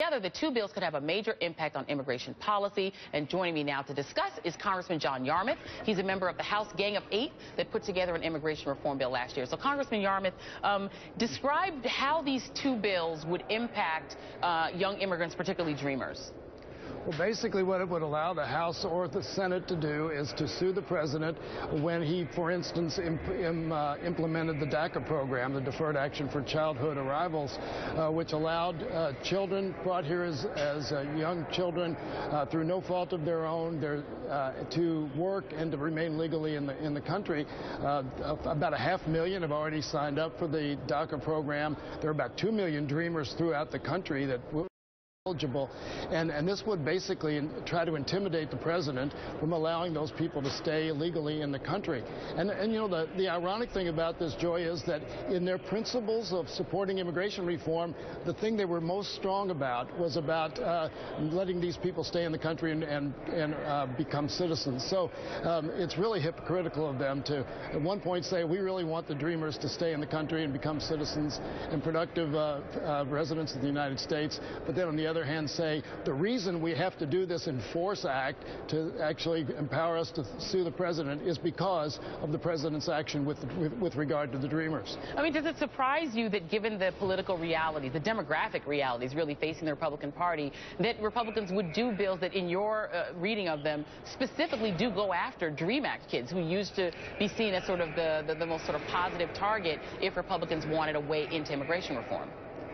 Together, the two bills could have a major impact on immigration policy. And joining me now to discuss is Congressman John Yarmuth. He's a member of the House Gang of Eight that put together an immigration reform bill last year. So, Congressman Yarmuth, um, describe how these two bills would impact uh, young immigrants, particularly dreamers. Well, basically, what it would allow the House or the Senate to do is to sue the president when he, for instance, imp Im, uh, implemented the DACA program, the Deferred Action for Childhood Arrivals, uh, which allowed uh, children brought here as, as uh, young children uh, through no fault of their own their, uh, to work and to remain legally in the, in the country. about a half million have already signed up for the DACA program. There are about two million dreamers throughout the country that eligible. And, and this would basically try to intimidate the president from allowing those people to stay legally in the country. And, and you know, the, the ironic thing about this, Joy, is that in their principles of supporting immigration reform, the thing they were most strong about was about uh, letting these people stay in the country and, and, and uh, become citizens. So um, it's really hypocritical of them to, at one point, say, we really want the dreamers to stay in the country and become citizens and productive uh, uh residents of the United States, but then on the other other hand, say the reason we have to do this Enforce Act to actually empower us to sue the president is because of the president's action with, with, with regard to the Dreamers. I mean, does it surprise you that given the political reality, the demographic realities really facing the Republican Party, that Republicans would do bills that, in your uh, reading of them, specifically do go after DREAM Act kids who used to be seen as sort of the, the, the most sort of positive target if Republicans wanted a way into immigration reform?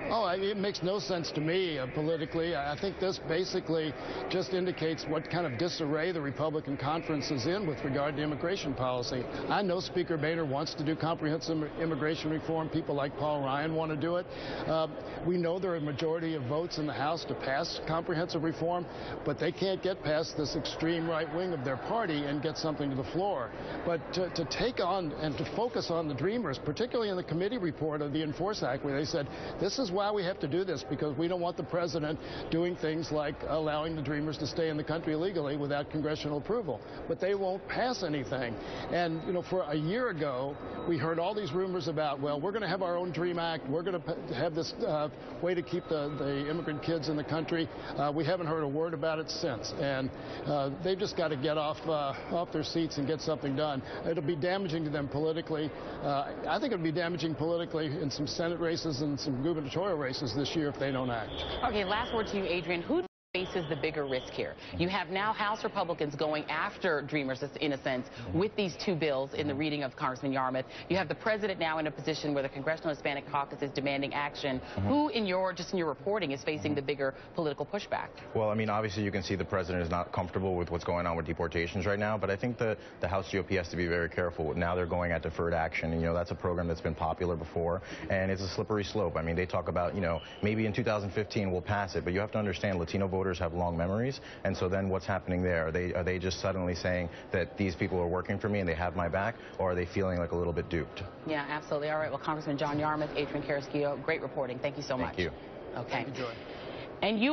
Oh, it makes no sense to me uh, politically. I think this basically just indicates what kind of disarray the Republican conference is in with regard to immigration policy. I know Speaker Boehner wants to do comprehensive immigration reform. People like Paul Ryan want to do it. Uh, we know there are a majority of votes in the House to pass comprehensive reform, but they can't get past this extreme right wing of their party and get something to the floor. But to, to take on and to focus on the Dreamers, particularly in the committee report of the Enforce Act, where they said this is why we have to do this because we don't want the president doing things like allowing the Dreamers to stay in the country illegally without congressional approval. But they won't pass anything. And, you know, for a year ago, we heard all these rumors about, well, we're going to have our own DREAM Act. We're going to have this uh, way to keep the, the immigrant kids in the country. Uh, we haven't heard a word about it since. And uh, they've just got to get off, uh, off their seats and get something done. It'll be damaging to them politically. Uh, I think it'll be damaging politically in some Senate races and some gubernatorial races this year if they don't act. Okay, last word to you, Adrian. Who faces the bigger risk here. You have now House Republicans going after Dreamers, in a sense, with these two bills in the reading of Congressman Yarmuth. You have the president now in a position where the Congressional Hispanic Caucus is demanding action. Mm -hmm. Who, in your just in your reporting, is facing the bigger political pushback? Well, I mean, obviously you can see the president is not comfortable with what's going on with deportations right now, but I think the, the House GOP has to be very careful. Now they're going at deferred action, and, you know, that's a program that's been popular before, and it's a slippery slope. I mean, they talk about, you know, maybe in 2015 we'll pass it, but you have to understand Latino voters voters have long memories, and so then what's happening there? Are they, are they just suddenly saying that these people are working for me and they have my back, or are they feeling like a little bit duped? Yeah, absolutely. All right, well, Congressman John Yarmuth, Adrian Carrasquillo, great reporting. Thank you so Thank much. Thank you. Okay. Thank you, And you